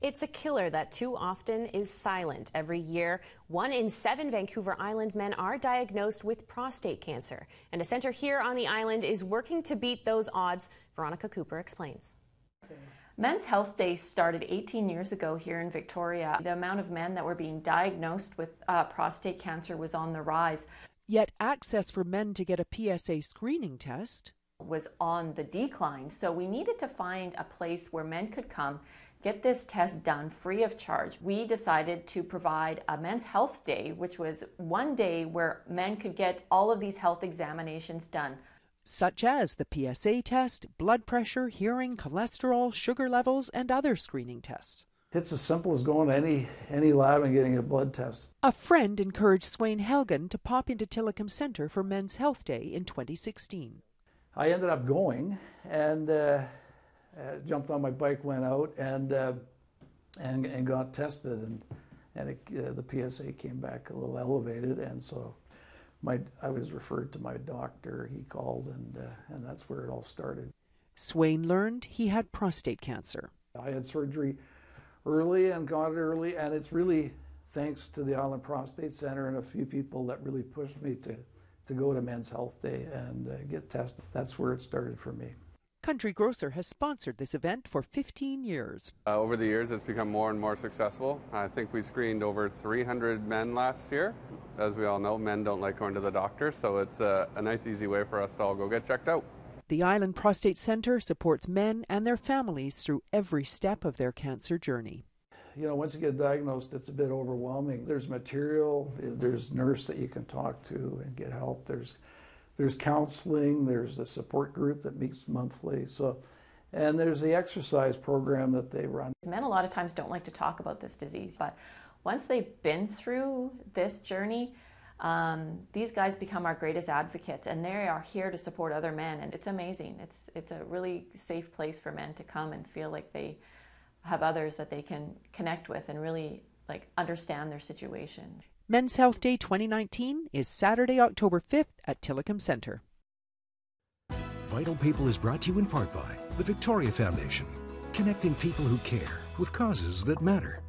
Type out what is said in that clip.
It's a killer that too often is silent. Every year, one in seven Vancouver Island men are diagnosed with prostate cancer. And a center here on the island is working to beat those odds. Veronica Cooper explains. Men's Health Day started 18 years ago here in Victoria. The amount of men that were being diagnosed with uh, prostate cancer was on the rise. Yet access for men to get a PSA screening test was on the decline. So we needed to find a place where men could come get this test done free of charge. We decided to provide a men's health day, which was one day where men could get all of these health examinations done. Such as the PSA test, blood pressure, hearing, cholesterol, sugar levels, and other screening tests. It's as simple as going to any, any lab and getting a blood test. A friend encouraged Swain Helgen to pop into Tillicum Centre for Men's Health Day in 2016. I ended up going, and uh, uh, jumped on my bike, went out, and uh, and and got tested, and and it, uh, the PSA came back a little elevated, and so my I was referred to my doctor. He called, and uh, and that's where it all started. Swain learned he had prostate cancer. I had surgery early and got it early, and it's really thanks to the Island Prostate Center and a few people that really pushed me to to go to Men's Health Day and uh, get tested. That's where it started for me. Country Grocer has sponsored this event for 15 years. Uh, over the years, it's become more and more successful. I think we screened over 300 men last year. As we all know, men don't like going to the doctor, so it's a, a nice, easy way for us to all go get checked out. The Island Prostate Center supports men and their families through every step of their cancer journey. You know, once you get diagnosed, it's a bit overwhelming. There's material, there's nurse that you can talk to and get help. There's there's counseling, there's a support group that meets monthly. So, and there's the exercise program that they run. Men a lot of times don't like to talk about this disease, but once they've been through this journey, um, these guys become our greatest advocates, and they are here to support other men, and it's amazing. It's it's a really safe place for men to come and feel like they have others that they can connect with and really like understand their situation. Men's Health Day 2019 is Saturday, October 5th at Tillicum Centre. Vital People is brought to you in part by the Victoria Foundation, connecting people who care with causes that matter.